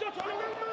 Shut up!